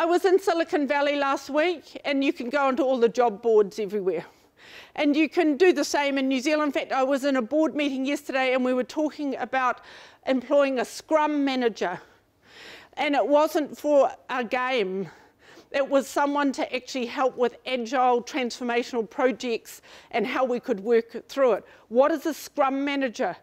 I was in Silicon Valley last week, and you can go onto all the job boards everywhere. And you can do the same in New Zealand. In fact, I was in a board meeting yesterday, and we were talking about employing a scrum manager. And it wasn't for a game, it was someone to actually help with agile transformational projects and how we could work through it. What is a scrum manager?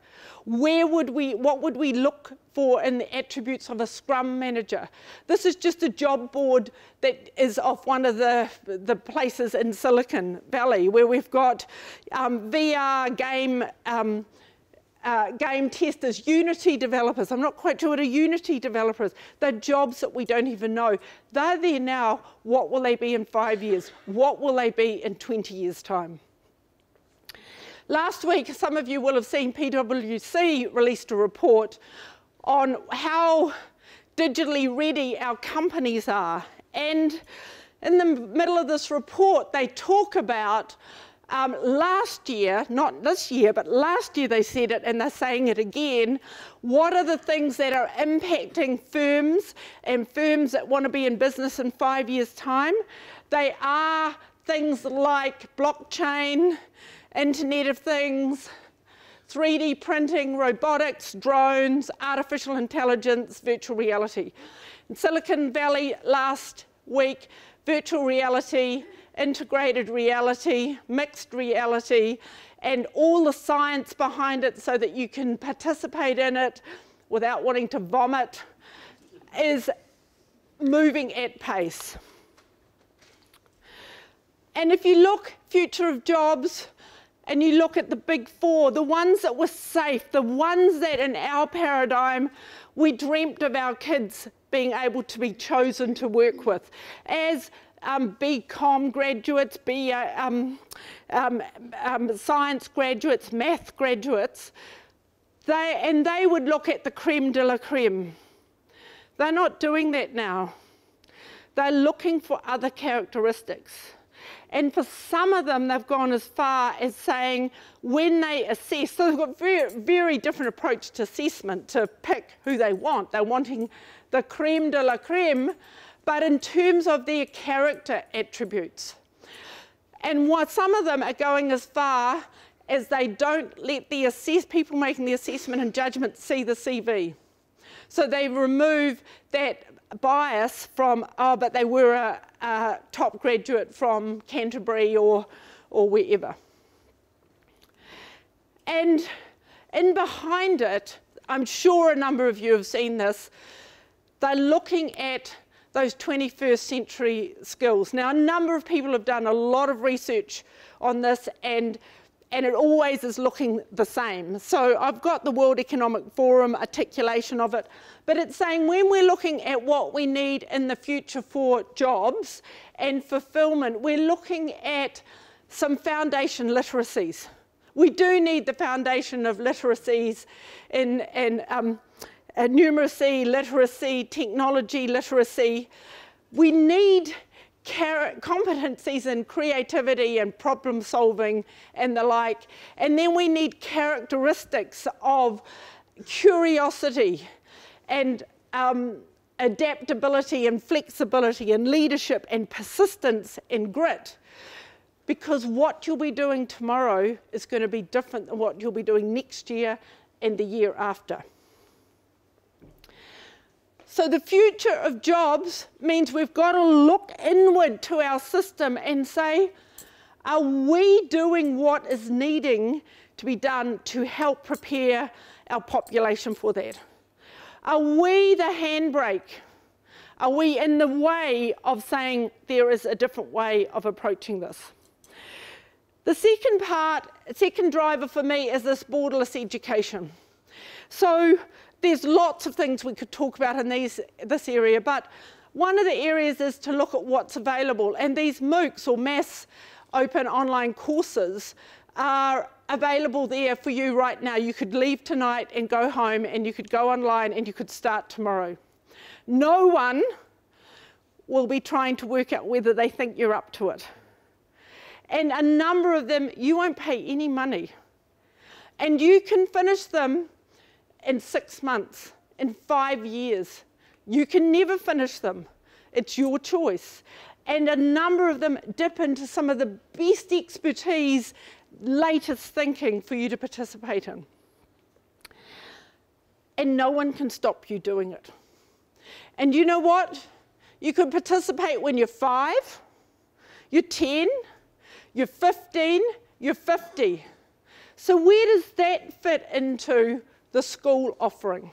Where would we, what would we look for in the attributes of a scrum manager? This is just a job board that is off one of the, the places in Silicon Valley where we've got um, VR game um, uh, game testers, Unity developers. I'm not quite sure what a Unity developer is. They're jobs that we don't even know. They're there now. What will they be in five years? What will they be in 20 years' time? Last week, some of you will have seen PwC released a report on how digitally ready our companies are. And in the middle of this report, they talk about um, last year, not this year, but last year they said it and they're saying it again. What are the things that are impacting firms and firms that want to be in business in five years' time? They are things like blockchain, Internet of Things, 3D printing, robotics, drones, artificial intelligence, virtual reality. In Silicon Valley last week, virtual reality integrated reality, mixed reality, and all the science behind it so that you can participate in it without wanting to vomit is moving at pace. And if you look future of jobs and you look at the big four, the ones that were safe, the ones that in our paradigm we dreamt of our kids being able to be chosen to work with. As um, BCom graduates, B, uh, um, um, um, science graduates, math graduates, they, and they would look at the creme de la creme. They're not doing that now. They're looking for other characteristics. And for some of them, they've gone as far as saying when they assess, so they've got very, very different approach to assessment to pick who they want. They're wanting the creme de la creme, but in terms of their character attributes. And what some of them are going as far as they don't let the assess people making the assessment and judgment see the CV. So they remove that bias from, oh, but they were a, a top graduate from Canterbury or, or wherever. And in behind it, I'm sure a number of you have seen this, they're looking at those 21st century skills. Now, a number of people have done a lot of research on this and and it always is looking the same. So I've got the World Economic Forum articulation of it, but it's saying when we're looking at what we need in the future for jobs and fulfillment, we're looking at some foundation literacies. We do need the foundation of literacies in, in um, numeracy, literacy, technology literacy. We need competencies in creativity and problem solving and the like. And then we need characteristics of curiosity and um, adaptability and flexibility and leadership and persistence and grit. Because what you'll be doing tomorrow is going to be different than what you'll be doing next year and the year after. So the future of jobs means we've got to look inward to our system and say, are we doing what is needing to be done to help prepare our population for that? Are we the handbrake? Are we in the way of saying there is a different way of approaching this? The second part, second driver for me is this borderless education. So there's lots of things we could talk about in these, this area, but one of the areas is to look at what's available. And these MOOCs or mass open online courses are available there for you right now. You could leave tonight and go home and you could go online and you could start tomorrow. No one will be trying to work out whether they think you're up to it. And a number of them, you won't pay any money. And you can finish them in six months, in five years. You can never finish them It's your choice. And a number of them dip into some of the best expertise, latest thinking for you to participate in. And no one can stop you doing it. And you know what? You could participate when you're five, you're 10, you're 15, you're 50. So, where does that fit into the school offering?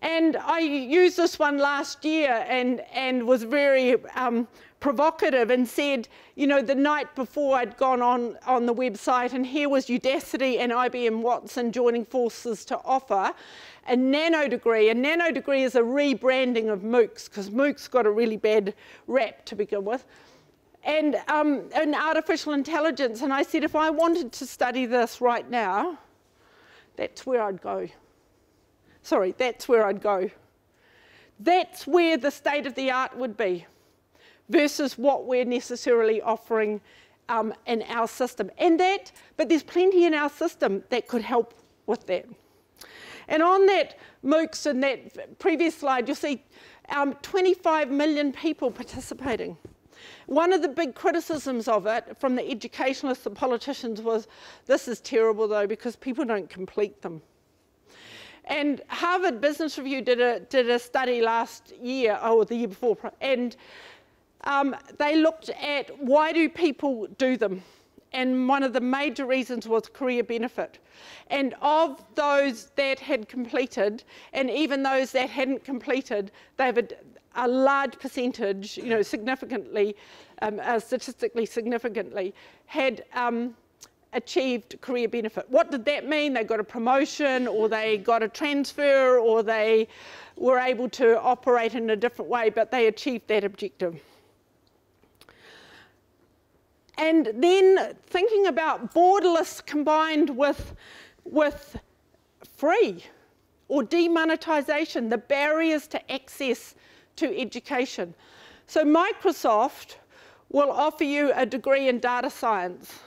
And I used this one last year and, and was very um, provocative and said, you know, the night before I'd gone on, on the website, and here was Udacity and IBM Watson joining forces to offer a nano degree. A nano degree is a rebranding of MOOCs because MOOCs got a really bad rap to begin with. And um, artificial intelligence, and I said, if I wanted to study this right now, that's where I'd go. Sorry, that's where I'd go. That's where the state of the art would be versus what we're necessarily offering um, in our system. And that, but there's plenty in our system that could help with that. And on that MOOCs and that previous slide, you'll see um, 25 million people participating. One of the big criticisms of it from the educationalists and politicians was this is terrible though because people don't complete them. And Harvard Business Review did a, did a study last year, or the year before, and um, they looked at why do people do them? And one of the major reasons was career benefit. And of those that had completed, and even those that hadn't completed, they've a, large percentage, you know, significantly, um, uh, statistically significantly, had um, achieved career benefit. What did that mean? They got a promotion or they got a transfer or they were able to operate in a different way, but they achieved that objective. And then thinking about borderless combined with, with free or demonetization, the barriers to access to education. So Microsoft will offer you a degree in data science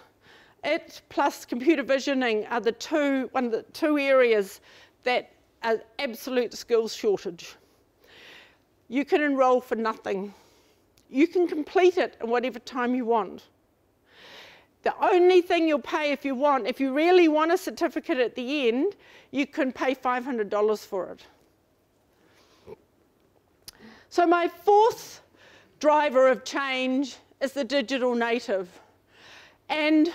it plus computer visioning are the two, one of the two areas that are absolute skills shortage. You can enrol for nothing. You can complete it in whatever time you want. The only thing you'll pay if you want, if you really want a certificate at the end, you can pay $500 for it. So my fourth driver of change is the digital native. And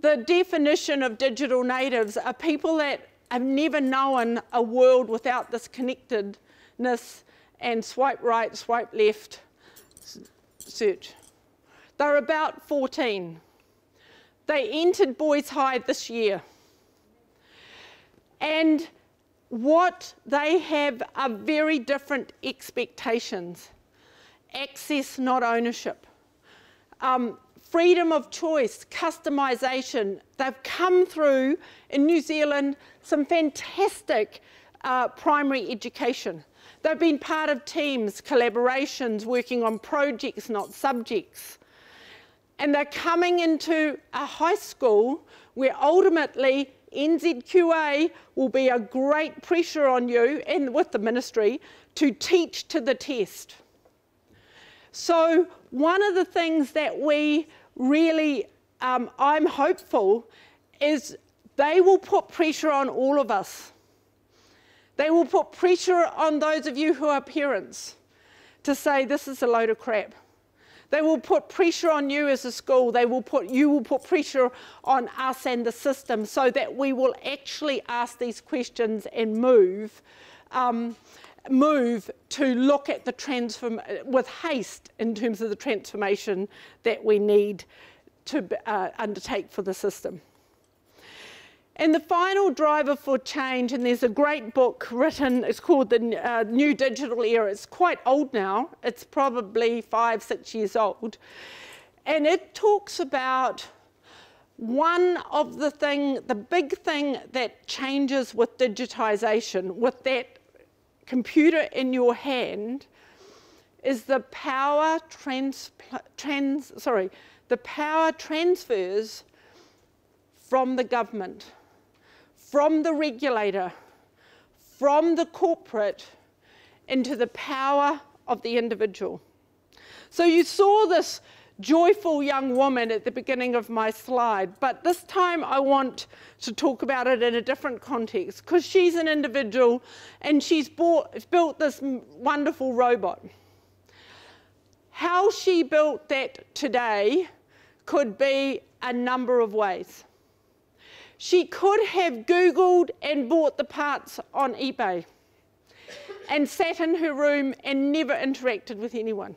the definition of digital natives are people that have never known a world without this connectedness and swipe right, swipe left search. They're about 14. They entered Boys High this year. And what they have are very different expectations. Access, not ownership. Um, freedom of choice, customisation. They've come through in New Zealand some fantastic uh, primary education. They've been part of teams, collaborations, working on projects, not subjects. And they're coming into a high school where ultimately NZQA will be a great pressure on you and with the ministry to teach to the test. So one of the things that we really um, I'm hopeful is they will put pressure on all of us. They will put pressure on those of you who are parents to say this is a load of crap. They will put pressure on you as a school. They will put, you will put pressure on us and the system so that we will actually ask these questions and move. Um, move to look at the transform with haste in terms of the transformation that we need to uh, undertake for the system. And the final driver for change, and there's a great book written, it's called The uh, New Digital Era. It's quite old now, it's probably five, six years old. And it talks about one of the thing, the big thing that changes with digitization, with that computer in your hand is the power trans, trans sorry, the power transfers from the government, from the regulator, from the corporate into the power of the individual. So you saw this joyful young woman at the beginning of my slide, but this time I want to talk about it in a different context because she's an individual and she's bought, built this wonderful robot. How she built that today could be a number of ways. She could have Googled and bought the parts on eBay and sat in her room and never interacted with anyone.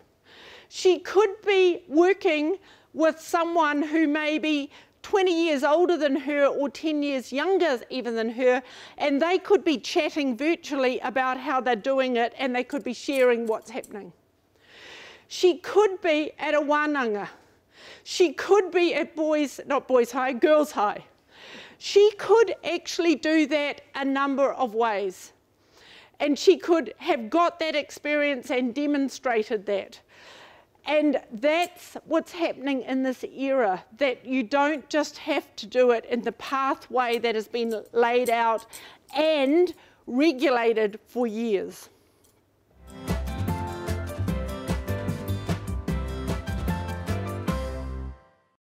She could be working with someone who may be 20 years older than her or 10 years younger even than her, and they could be chatting virtually about how they're doing it and they could be sharing what's happening. She could be at a wānanga. She could be at boys, not boys high, girls high. She could actually do that a number of ways. And she could have got that experience and demonstrated that. And that's what's happening in this era, that you don't just have to do it in the pathway that has been laid out and regulated for years.